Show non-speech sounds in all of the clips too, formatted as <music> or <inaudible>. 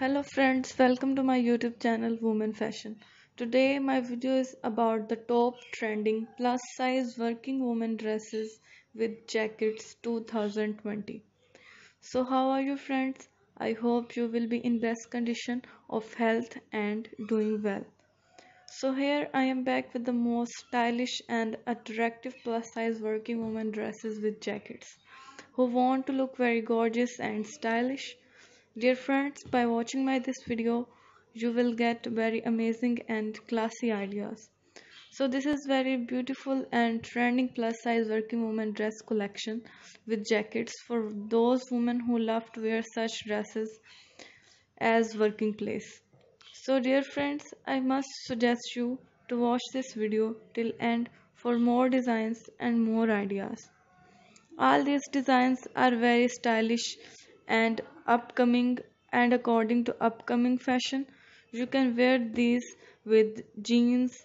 Hello friends, welcome to my YouTube channel Woman Fashion. Today my video is about the top trending plus size working woman dresses with jackets 2020. So how are you friends? I hope you will be in best condition of health and doing well. So here I am back with the most stylish and attractive plus size working woman dresses with jackets. Who want to look very gorgeous and stylish? Dear friends, by watching my this video, you will get very amazing and classy ideas. So this is very beautiful and trending plus size working woman dress collection with jackets for those women who love to wear such dresses as working place. So dear friends, I must suggest you to watch this video till end for more designs and more ideas. All these designs are very stylish and upcoming and according to upcoming fashion you can wear these with jeans.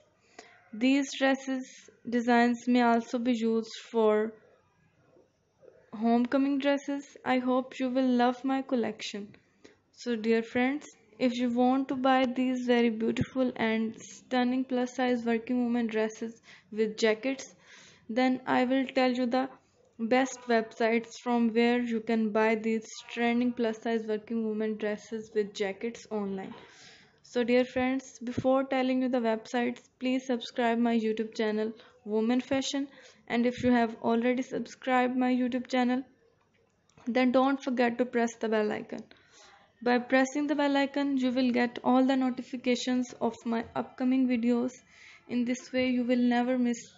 These dresses designs may also be used for homecoming dresses. I hope you will love my collection. So dear friends if you want to buy these very beautiful and stunning plus size working woman dresses with jackets then i will tell you the best websites from where you can buy these trending plus size working woman dresses with jackets online. So dear friends before telling you the websites please subscribe my youtube channel woman fashion. And if you have already subscribed my youtube channel then don't forget to press the bell icon. By pressing the bell icon you will get all the notifications of my upcoming videos. In this way you will never miss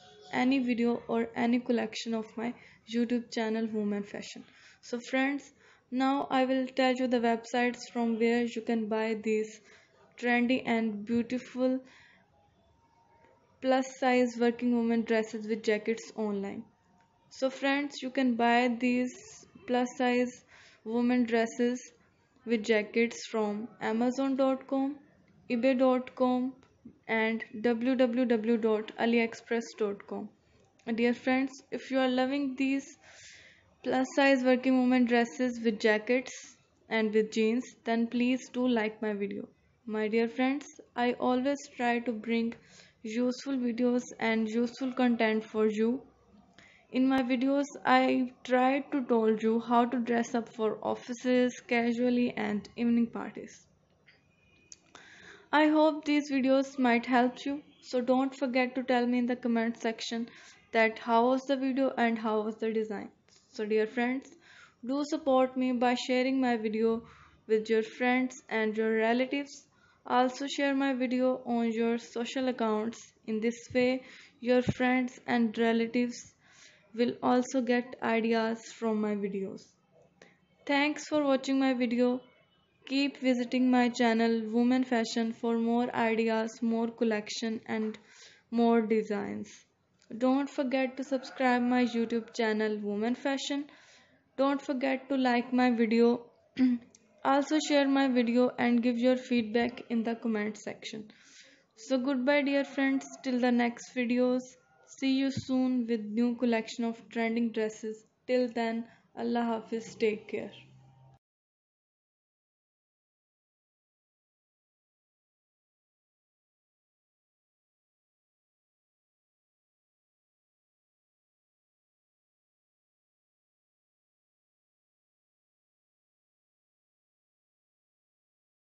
any video or any collection of my youtube channel woman fashion. So friends now i will tell you the websites from where you can buy these trendy and beautiful plus size working woman dresses with jackets online. So friends you can buy these plus size woman dresses with jackets from amazon.com ebay.com and www.aliexpress.com dear friends if you are loving these plus size working woman dresses with jackets and with jeans then please do like my video. My dear friends i always try to bring useful videos and useful content for you. In my videos i try to told you how to dress up for offices casually and evening parties I hope these videos might help you. So don't forget to tell me in the comment section that how was the video and how was the design. So dear friends, do support me by sharing my video with your friends and your relatives. Also share my video on your social accounts. In this way, your friends and relatives will also get ideas from my videos. Thanks for watching my video. Keep visiting my channel Woman Fashion for more ideas, more collection and more designs. Don't forget to subscribe my YouTube channel Woman Fashion. Don't forget to like my video. <clears throat> also share my video and give your feedback in the comment section. So goodbye dear friends till the next videos. See you soon with new collection of trending dresses. Till then, Allah Hafiz take care.